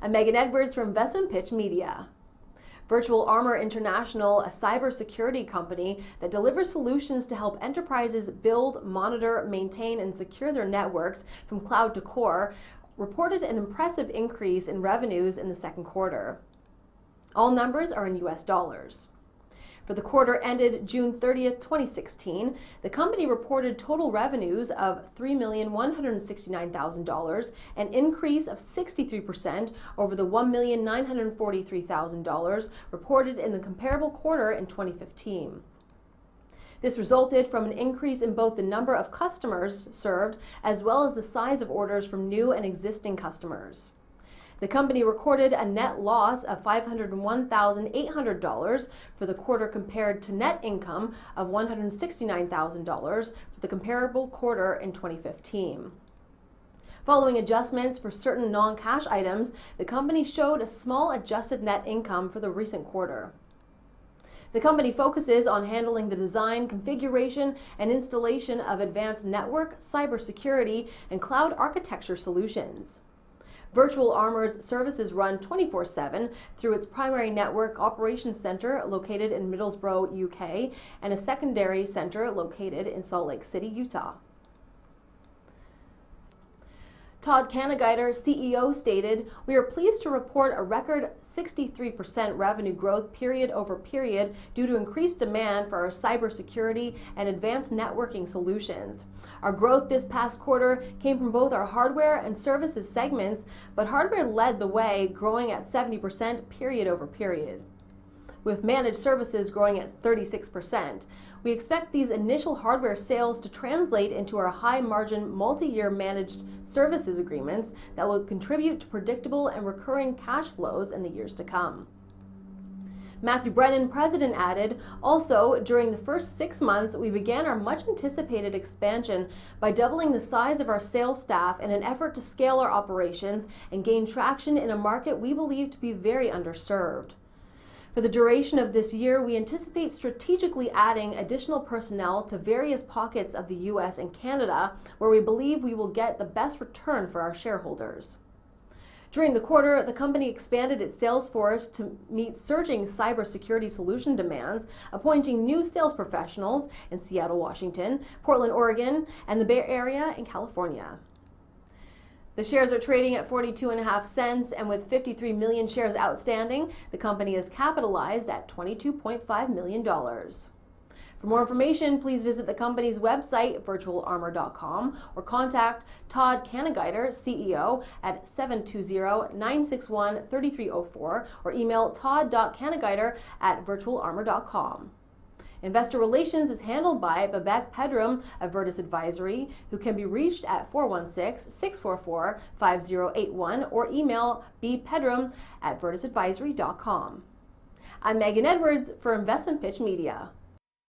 I'm Megan Edwards for Investment Pitch Media. Virtual Armor International, a cybersecurity company that delivers solutions to help enterprises build, monitor, maintain, and secure their networks from cloud to core, reported an impressive increase in revenues in the second quarter. All numbers are in US dollars. For the quarter ended June 30th, 2016, the company reported total revenues of $3,169,000, an increase of 63% over the $1,943,000 reported in the comparable quarter in 2015. This resulted from an increase in both the number of customers served as well as the size of orders from new and existing customers. The company recorded a net loss of $501,800 for the quarter compared to net income of $169,000 for the comparable quarter in 2015. Following adjustments for certain non-cash items, the company showed a small adjusted net income for the recent quarter. The company focuses on handling the design, configuration, and installation of advanced network, cybersecurity, and cloud architecture solutions. Virtual Armor's services run 24 7 through its primary network operations center located in Middlesbrough, UK, and a secondary center located in Salt Lake City, Utah. Todd Kannegieter, CEO, stated, We are pleased to report a record 63% revenue growth period over period due to increased demand for our cybersecurity and advanced networking solutions. Our growth this past quarter came from both our hardware and services segments, but hardware led the way, growing at 70% period over period with managed services growing at 36%. We expect these initial hardware sales to translate into our high margin multi-year managed services agreements that will contribute to predictable and recurring cash flows in the years to come. Matthew Brennan, president, added, also, during the first six months, we began our much anticipated expansion by doubling the size of our sales staff in an effort to scale our operations and gain traction in a market we believe to be very underserved. For the duration of this year, we anticipate strategically adding additional personnel to various pockets of the U.S. and Canada where we believe we will get the best return for our shareholders. During the quarter, the company expanded its sales force to meet surging cybersecurity solution demands, appointing new sales professionals in Seattle, Washington, Portland, Oregon, and the Bay Area in California. The shares are trading at 42.5 cents, and with 53 million shares outstanding, the company is capitalized at $22.5 million. For more information, please visit the company's website, virtualarmor.com, or contact Todd Kannegieter, CEO, at 720-961-3304, or email todd.kannegieter at virtualarmor.com. Investor relations is handled by Babak Pedram of Virtus Advisory, who can be reached at 416-644-5081 or email bpedram at virtusadvisory.com. I'm Megan Edwards for Investment Pitch Media.